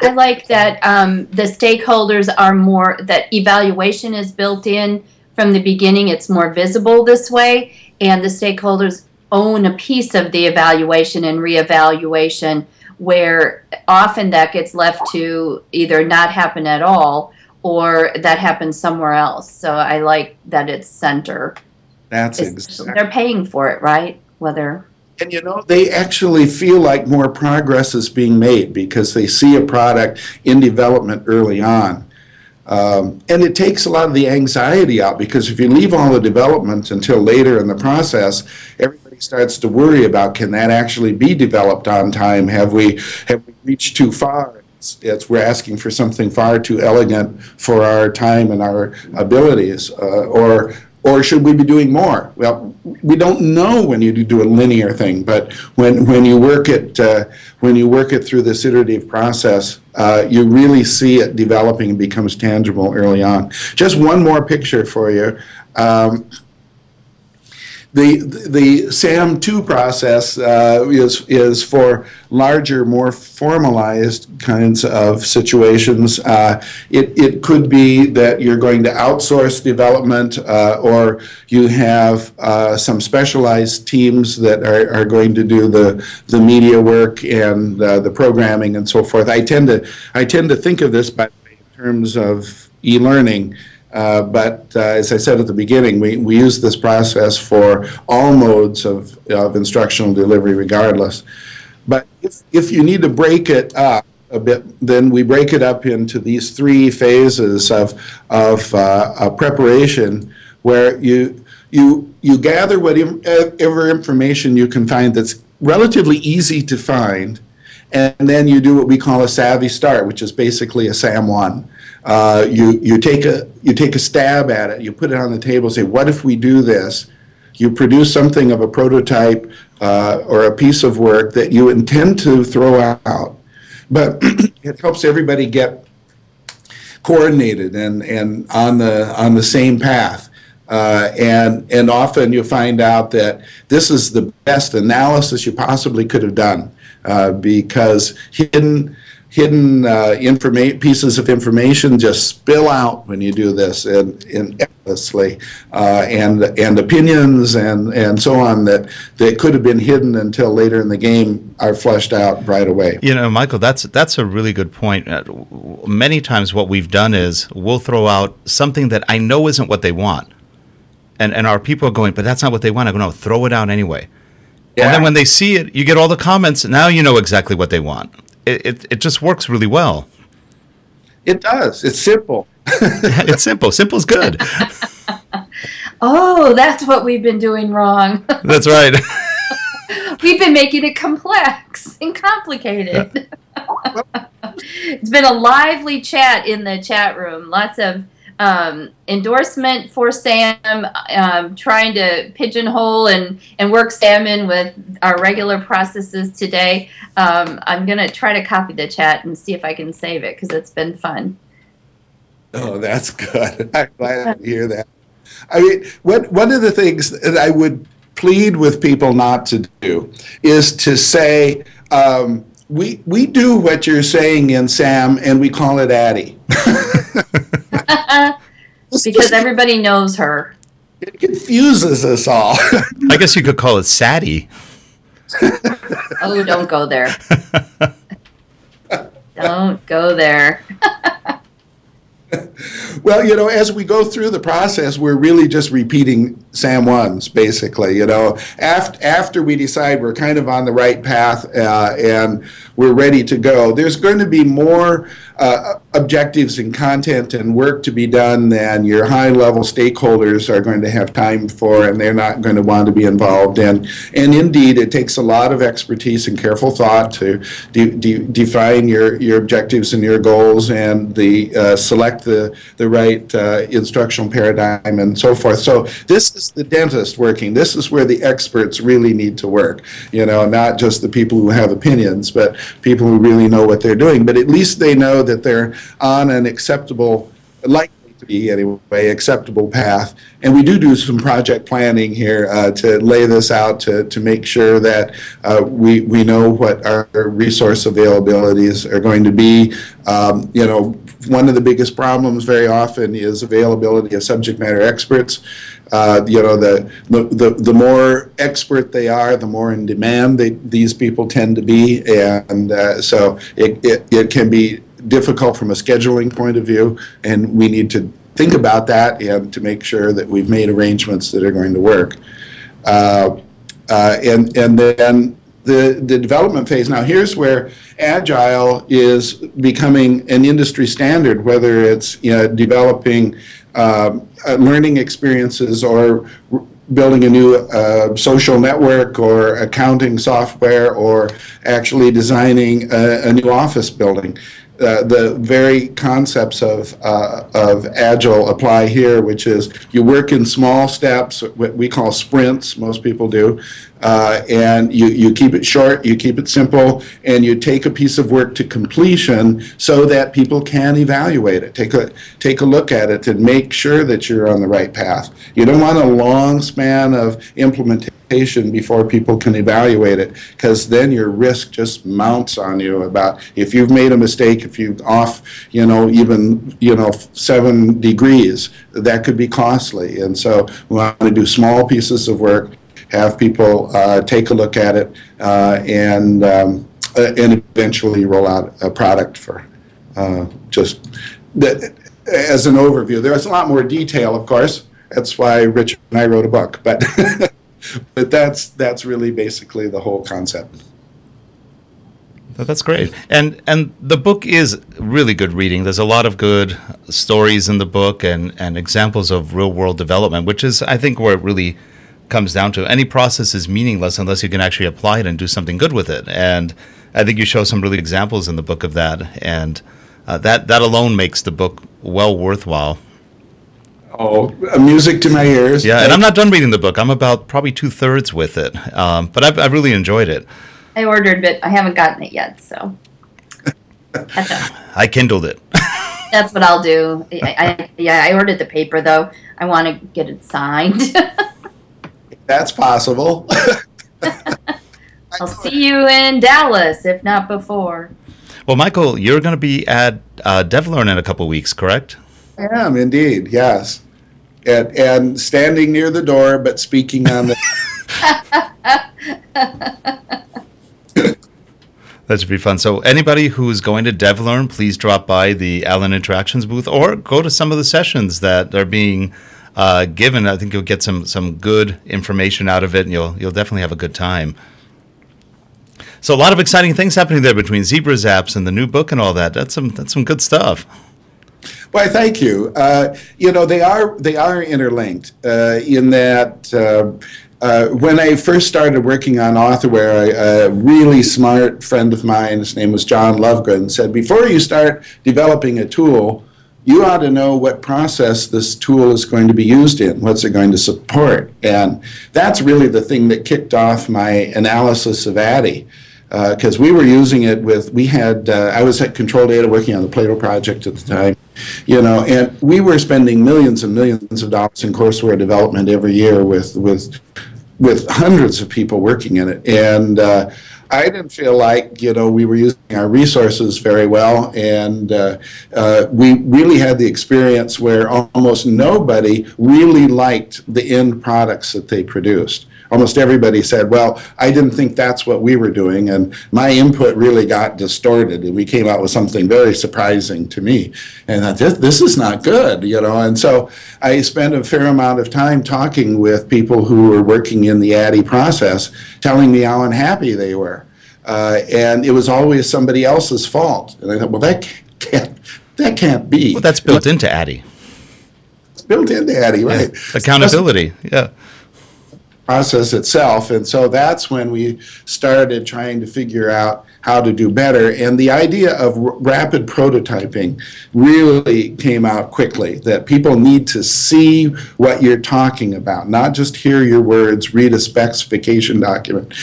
Speaker 2: I like that um, the stakeholders are more, that evaluation is built in from the beginning. It's more visible this way, and the stakeholders own a piece of the evaluation and reevaluation, where often that gets left to either not happen at all or that happens somewhere else. So I like that it's center.
Speaker 3: That's exactly.
Speaker 2: They're paying for it, right? Whether,
Speaker 3: And you know, they actually feel like more progress is being made because they see a product in development early on. Um, and it takes a lot of the anxiety out because if you leave all the development until later in the process, everybody starts to worry about can that actually be developed on time? Have we have we reached too far? It's, it's we're asking for something far too elegant for our time and our abilities, uh, or or should we be doing more? Well, we don't know when you do a linear thing, but when, when you work it uh, when you work it through this iterative process, uh, you really see it developing and becomes tangible early on. Just one more picture for you. Um, the, the SAM2 process uh, is, is for larger, more formalized kinds of situations. Uh, it, it could be that you're going to outsource development uh, or you have uh, some specialized teams that are, are going to do the, the media work and uh, the programming and so forth. I tend to, I tend to think of this by in terms of e-learning. Uh, but uh, as I said at the beginning, we, we use this process for all modes of, of instructional delivery regardless. But if, if you need to break it up a bit, then we break it up into these three phases of, of uh, preparation where you, you, you gather whatever information you can find that's relatively easy to find, and then you do what we call a savvy start, which is basically a SAM1. Uh, you, you, take a, you take a stab at it, you put it on the table, say, what if we do this? You produce something of a prototype uh, or a piece of work that you intend to throw out, but [CLEARS THROAT] it helps everybody get coordinated and, and on, the, on the same path. Uh, and, and often you find out that this is the best analysis you possibly could have done uh, because hidden hidden uh, informa- pieces of information just spill out when you do this and, and effortlessly, uh, and and opinions and and so on that that could have been hidden until later in the game are flushed out right away.
Speaker 1: You know, Michael, that's that's a really good point. Uh, many times, what we've done is we'll throw out something that I know isn't what they want, and and our people are going, but that's not what they want. I go, no, throw it out anyway.
Speaker 3: Yeah.
Speaker 1: And then when they see it, you get all the comments. Now you know exactly what they want. It, it, it just works really well.
Speaker 3: It does. It's simple. [LAUGHS]
Speaker 1: it's simple. Simple's good. [LAUGHS]
Speaker 2: oh, that's what we've been doing wrong. [LAUGHS]
Speaker 1: That's right.
Speaker 2: we've been making it complex and complicated. it's been a lively chat in the chat room. Lots of um, endorsement for Sam, um, trying to pigeonhole and, and work Sam in with our regular processes today. Um, I'm going to try to copy the chat and see if I can save it because it's been fun.
Speaker 3: Oh, that's good. [LAUGHS] I'm glad to hear that. I mean, what, one of the things that I would plead with people not to do is to say, um, we, we do what you're saying in Sam and we call it Addie. [LAUGHS]
Speaker 2: because everybody knows her.
Speaker 3: It confuses us all. [LAUGHS]
Speaker 1: I guess you could call it Sadie.
Speaker 2: oh, don't go there. [LAUGHS] don't go there. [LAUGHS]
Speaker 3: well, you know, as we go through the process, we're really just repeating SAM ones, basically. You know, after after we decide we're kind of on the right path uh, and we're ready to go, there's going to be more uh, objectives and content and work to be done than your high level stakeholders are going to have time for, and they're not going to want to be involved in. And indeed, it takes a lot of expertise and careful thought to de de define your your objectives and your goals and the uh, select the the right uh, instructional paradigm and so forth. So this is the dentist working. This is where the experts really need to work. You know, not just the people who have opinions, but people who really know what they're doing. But at least they know that they're on an acceptable, likely to be anyway, acceptable path. And we do do some project planning here uh, to lay this out to, to make sure that uh, we, we know what our resource availabilities are going to be. Um, you know, one of the biggest problems very often is availability of subject matter experts. Uh, you know, the, the, the more expert they are, the more in demand they, these people tend to be. And uh, so it, it, it can be difficult from a scheduling point of view, and we need to think about that and to make sure that we've made arrangements that are going to work. Uh, uh, and, and then the, the development phase. Now, here's where Agile is becoming an industry standard, whether it's you know, developing um, uh, learning experiences or building a new uh, social network or accounting software or actually designing a, a new office building. Uh, the very concepts of, uh, of agile apply here, which is you work in small steps, what we call sprints, most people do, uh, and you, you keep it short, you keep it simple, and you take a piece of work to completion so that people can evaluate it. Take a, take a look at it and make sure that you're on the right path. You don't want a long span of implementation before people can evaluate it because then your risk just mounts on you about if you've made a mistake if you've off you know even you know seven degrees that could be costly and so we want to do small pieces of work have people uh, take a look at it uh, and um, uh, and eventually roll out a product for just as an overview there's a lot more detail of course that's why Richard and I wrote a book but [LAUGHS] but that's that's really basically the whole concept.
Speaker 1: That's great, and and the book is really good reading. There's a lot of good stories in the book and and examples of real world development, which is I think where it really comes down to. Any process is meaningless unless you can actually apply it and do something good with it. And I think you show some really examples in the book of that, and uh, that that alone makes the book well worthwhile.
Speaker 3: Oh, music to my ears.
Speaker 1: Yeah, and I'm not done reading the book. I'm about probably two thirds with it, um, but I've, I've really enjoyed it.
Speaker 2: I ordered it. I haven't gotten it yet, so. [LAUGHS]
Speaker 1: I kindled it. [LAUGHS]
Speaker 2: That's what I'll do. I, I, yeah, I ordered the paper though. I want to get it signed. [LAUGHS]
Speaker 3: That's possible. [LAUGHS]
Speaker 2: I'll see you in Dallas, if not before.
Speaker 1: Well, Michael, you're going to be at uh, DevLearn in a couple weeks, correct?
Speaker 3: I am indeed. Yes and, and standing near the door, but speaking on the. [LAUGHS]
Speaker 1: That should be fun. So, anybody who's going to DevLearn, please drop by the Allen Interactions booth or go to some of the sessions that are being uh, given. I think you'll get some some good information out of it, and you'll you'll definitely have a good time. So, a lot of exciting things happening there between ZebraZapps and the new book and all that. That's some that's some good stuff.
Speaker 3: Why, thank you. Uh, you know, they are they are interlinked uh, in that. Uh, uh when I first started working on Authorware, a, a, really smart friend of mine, his name was John Lovegren, said, before you start developing a tool, you ought to know what process this tool is going to be used in, what's it going to support. And that's really the thing that kicked off my analysis of ADDIE because uh, we were using it with we had uh, I was at Control Data working on the Plato project at the time, you know, and we were spending millions and millions of dollars in courseware development every year with with with hundreds of people working in it, and uh, I didn't feel like you know we were using our resources very well, and uh, uh, we really had the experience where almost nobody really liked the end products that they produced almost everybody said, well, I didn't think that's what we were doing. And my input really got distorted. And we came out with something very surprising to me. And that this, this is not good, you know. And so I spent a fair amount of time talking with people who were working in the ADDIE process, telling me how unhappy they were. Uh, and it was always somebody else's fault. And I thought, well, that can't, that can't be.
Speaker 1: Well, that's built into ADDIE.
Speaker 3: It's built into ADDIE, right?
Speaker 1: Yeah. Accountability, yeah
Speaker 3: process itself. And so that's when we started trying to figure out how to do better. And the idea of r- rapid prototyping really came out quickly that people need to see what you're talking about, not just hear your words, read a specification document,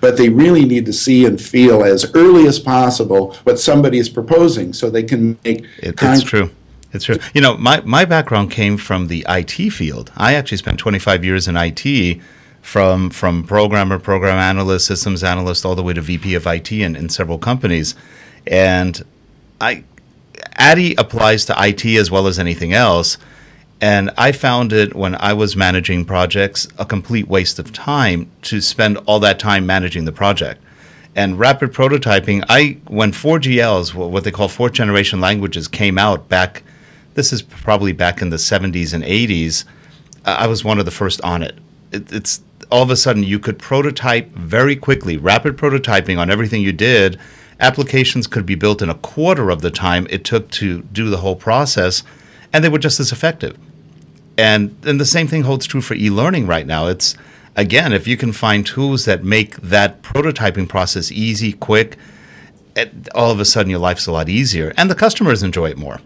Speaker 3: but they really need to see and feel as early as possible what somebody is proposing so they can make.
Speaker 1: It, it's true. It's true. You know, my, my background came from the IT field. I actually spent 25 years in IT from from programmer, program analyst, systems analyst, all the way to VP of IT in, in several companies. And I ADDIE applies to IT as well as anything else. And I found it when I was managing projects a complete waste of time to spend all that time managing the project. And rapid prototyping, I when 4GLs, what they call fourth generation languages, came out back this is probably back in the 70s and 80s. I was one of the first on it. it. It's all of a sudden you could prototype very quickly, rapid prototyping on everything you did. Applications could be built in a quarter of the time it took to do the whole process, and they were just as effective. And the same thing holds true for e-learning right now. It's again, if you can find tools that make that prototyping process easy, quick, all of a sudden your life's a lot easier, and the customers enjoy it more.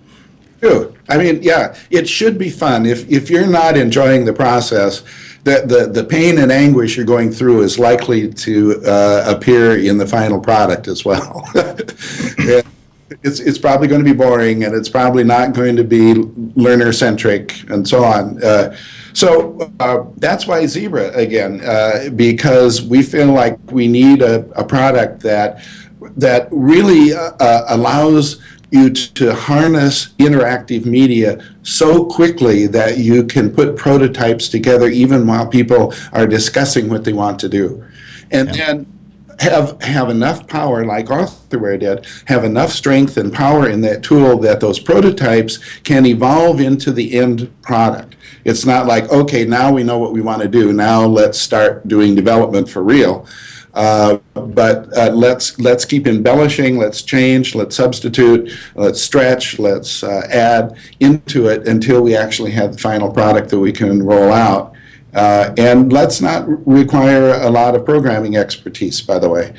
Speaker 3: True. I mean, yeah, it should be fun. If if you're not enjoying the process, the the, the pain and anguish you're going through is likely to uh, appear in the final product as well. [LAUGHS] it's it's probably going to be boring, and it's probably not going to be learner centric, and so on. Uh, so uh, that's why Zebra again, uh, because we feel like we need a, a product that that really uh, uh, allows you to harness interactive media so quickly that you can put prototypes together even while people are discussing what they want to do. And yeah. then have have enough power like Authorware did, have enough strength and power in that tool that those prototypes can evolve into the end product. It's not like, okay, now we know what we want to do. Now let's start doing development for real. Uh, but uh, let's let's keep embellishing. Let's change. Let's substitute. Let's stretch. Let's uh, add into it until we actually have the final product that we can roll out. Uh, and let's not require a lot of programming expertise, by the way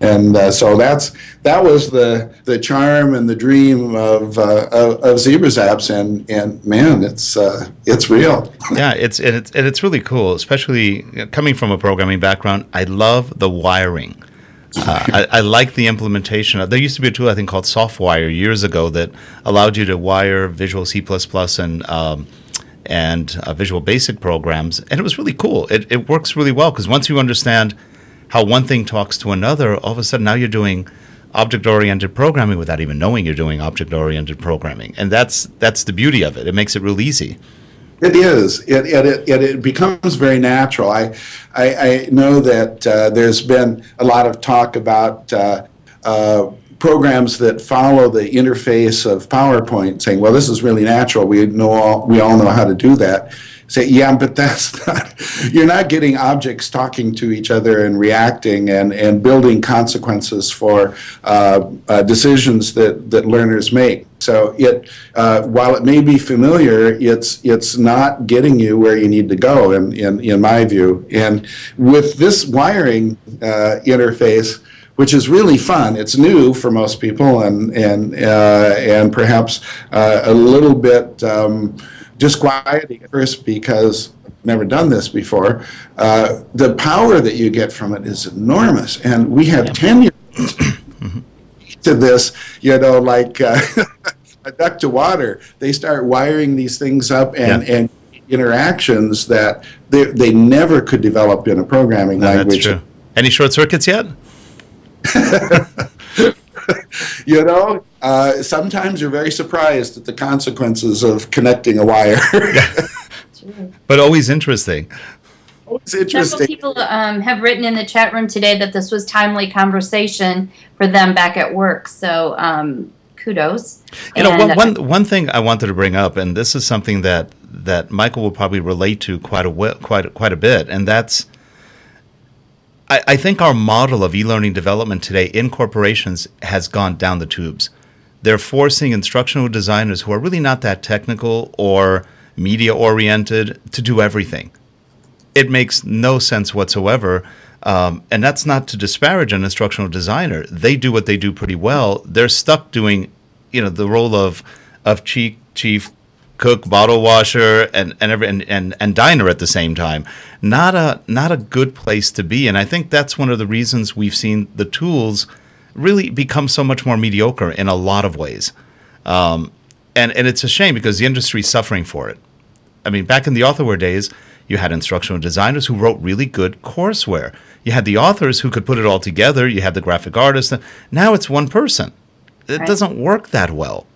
Speaker 3: and uh, so that's that was the the charm and the dream of uh, of, of ZebraZapps, and and man, it's uh, it's real. [LAUGHS]
Speaker 1: yeah, it's and it's and it's really cool, especially coming from a programming background. I love the wiring. Uh, I, I, like the implementation. There used to be a tool I think called SoftWire years ago that allowed you to wire Visual C++ and um, and uh, Visual Basic programs, and it was really cool. It it works really well because once you understand how one thing talks to another, all of a sudden now you're doing object oriented programming without even knowing you're doing object oriented programming. And that's that's the beauty of it. It makes it real easy.
Speaker 3: It is. It, it, it, it becomes very natural. I, I, I know that uh, there's been a lot of talk about uh, uh, programs that follow the interface of PowerPoint saying, well, this is really natural. We, know all, we all know how to do that say, yeah, but that's [LAUGHS] not, you're not getting objects talking to each other and reacting and, and building consequences for uh, uh, decisions that, that learners make. So it, uh, while it may be familiar, it's it's not getting you where you need to go, in, in, in my view. And with this wiring uh, interface, which is really fun. It's new for most people, and and uh, and perhaps uh, a little bit. Um, disquieting at first because I've never done this before. Uh, the power that you get from it is enormous, and we have ten years to this. You know, like uh, [LAUGHS] a duck to water. They start wiring these things up and yeah. and interactions that they they never could develop in a programming no, language.
Speaker 1: That's true. Any short circuits yet? [LAUGHS]
Speaker 3: you know, uh, sometimes you're very surprised at the consequences of connecting a wire. [LAUGHS]
Speaker 1: but always interesting.
Speaker 2: Always interesting. Several people um, have written in the chat room today that this was timely conversation for them back at work. So um, kudos.
Speaker 1: You know, one, one, one thing I wanted to bring up, and this is something that that Michael will probably relate to quite a quite quite a bit, and that's I, I think our model of e-learning development today in corporations has gone down the tubes. They're forcing instructional designers who are really not that technical or media oriented to do everything. It makes no sense whatsoever. Um, and that's not to disparage an instructional designer. They do what they do pretty well. They're stuck doing, you know, the role of of chief chief cook, bottle washer, and and, every, and and and diner at the same time. Not a not a good place to be. And I think that's one of the reasons we've seen the tools really become so much more mediocre in a lot of ways. Um, and and it's a shame because the industry's suffering for it. I mean, back in the authorware days, you had instructional designers who wrote really good courseware. You had the authors who could put it all together. You had the graphic artists. Now it's one person. It right. doesn't work that well.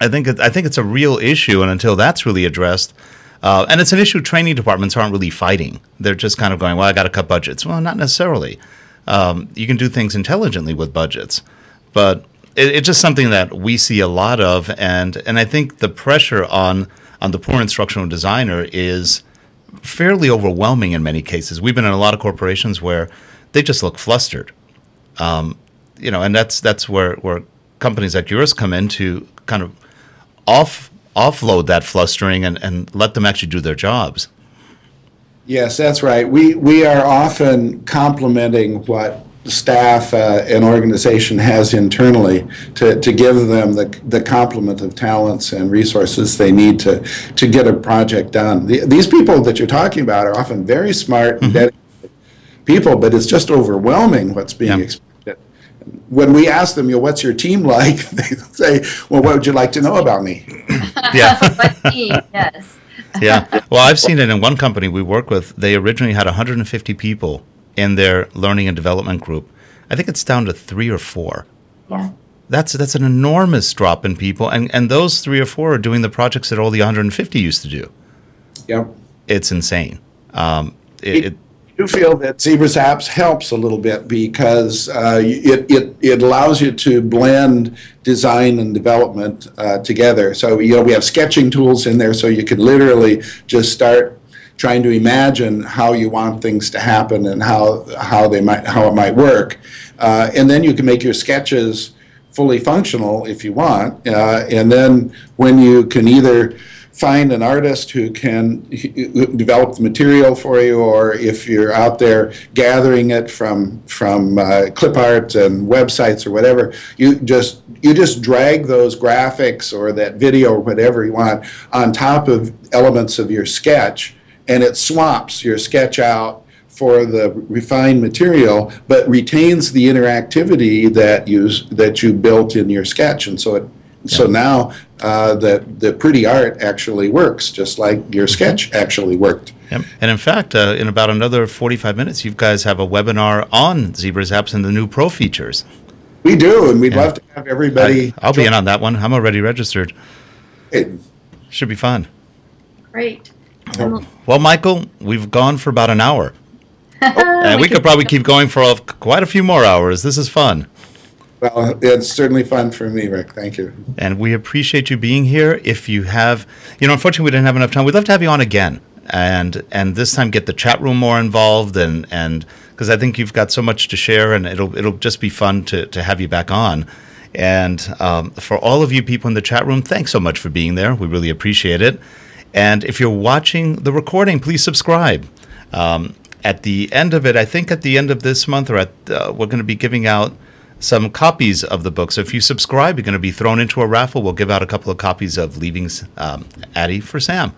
Speaker 1: I think I think it's a real issue, and until that's really addressed, uh, and it's an issue training departments aren't really fighting. They're just kind of going, "Well, I got to cut budgets." Well, not necessarily. Um, you can do things intelligently with budgets, but it, it's just something that we see a lot of, and and I think the pressure on on the poor instructional designer is fairly overwhelming in many cases. We've been in a lot of corporations where they just look flustered, um, you know, and that's that's where where companies like yours come in to kind of off offload that flustering and, and let them actually do their jobs.
Speaker 3: Yes, that's right. We we are often complementing what staff uh, an organization has internally to, to give them the, the complement of talents and resources they need to, to get a project done. The, these people that you're talking about are often very smart and mm-hmm. dedicated people, but it's just overwhelming what's being yeah. Expected. When we ask them, you know, what's your team like? [LAUGHS] They say, well, what would you like to know about me? [LAUGHS]
Speaker 1: yeah. [LAUGHS]
Speaker 2: yes.
Speaker 1: yeah. Well, I've seen it in one company we work with. They originally had 150 people in their learning and development group. I think it's down to three or four.
Speaker 2: Yeah.
Speaker 1: That's that's an enormous drop in people, and and those three or four are doing the projects that all the 150 used to do.
Speaker 3: Yep.
Speaker 1: It's insane. Um, it, it,
Speaker 3: do feel that ZebraZapps helps a little bit because uh, it, it, it allows you to blend design and development uh, together. So, you know, we have sketching tools in there so you can literally just start trying to imagine how you want things to happen and how how they might how it might work, uh, and then you can make your sketches fully functional if you want, uh, and then when you can either find an artist who can develop the material for you, or if you're out there gathering it from from uh, clip art and websites or whatever, you just you just drag those graphics or that video or whatever you want on top of elements of your sketch and it swaps your sketch out for the refined material, but retains the interactivity that you that you built in your sketch, and so it yeah. so now uh, the the pretty art actually works, just like your mm-hmm. sketch actually worked.
Speaker 1: Yep. And in fact, uh, in about another 45 minutes, you guys have a webinar on ZebraZapps and the new Pro features.
Speaker 3: We do, and we'd yeah. love to have everybody.
Speaker 1: I, will be in on that one. I'm already registered.
Speaker 3: It
Speaker 1: should be fun.
Speaker 2: Great.
Speaker 1: Well, Michael, we've gone for about an hour. [LAUGHS] and we could probably keep going for quite a few more hours. This is fun.
Speaker 3: Well, it's certainly fun for me, Rick. Thank you.
Speaker 1: And we appreciate you being here. If you have, you know, unfortunately, we didn't have enough time. We'd love to have you on again, and and this time get the chat room more involved, and and because I think you've got so much to share, and it'll it'll just be fun to to have you back on. And um, for all of you people in the chat room, thanks so much for being there. We really appreciate it. And if you're watching the recording, please subscribe. Um, at the end of it, I think at the end of this month, or at uh, we're going to be giving out some copies of the book. So if you subscribe, you're going to be thrown into a raffle. We'll give out a couple of copies of Leaving um, Addie for Sam.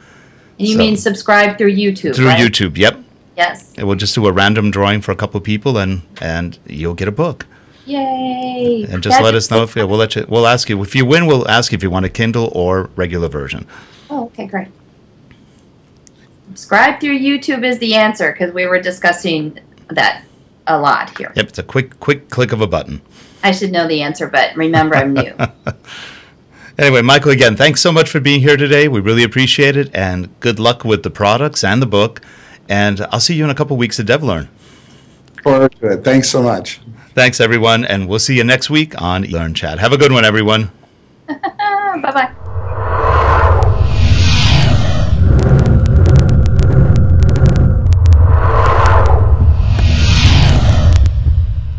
Speaker 2: And you so, mean subscribe through YouTube?
Speaker 1: Through
Speaker 2: right?
Speaker 1: YouTube, yep.
Speaker 2: Yes.
Speaker 1: And we'll just do a random drawing for a couple of people, and and you'll get a book.
Speaker 2: Yay!
Speaker 1: And just let us know if yeah, we'll let you. We'll ask you if you win. We'll ask you if you want a Kindle or regular version.
Speaker 2: Oh, okay, great subscribe through YouTube is the answer because we were discussing that a lot here.
Speaker 1: Yep, it's a quick quick click of a button.
Speaker 2: I should know the answer, but remember I'm new. [LAUGHS]
Speaker 1: anyway, Michael, again, thanks so much for being here today. We really appreciate it, and good luck with the products and the book. And I'll see you in a couple weeks at DevLearn.
Speaker 3: Forward to it. Thanks so much.
Speaker 1: Thanks, everyone, and we'll see you next week on Learn Chat. Have a good one, everyone. [LAUGHS]
Speaker 2: bye bye.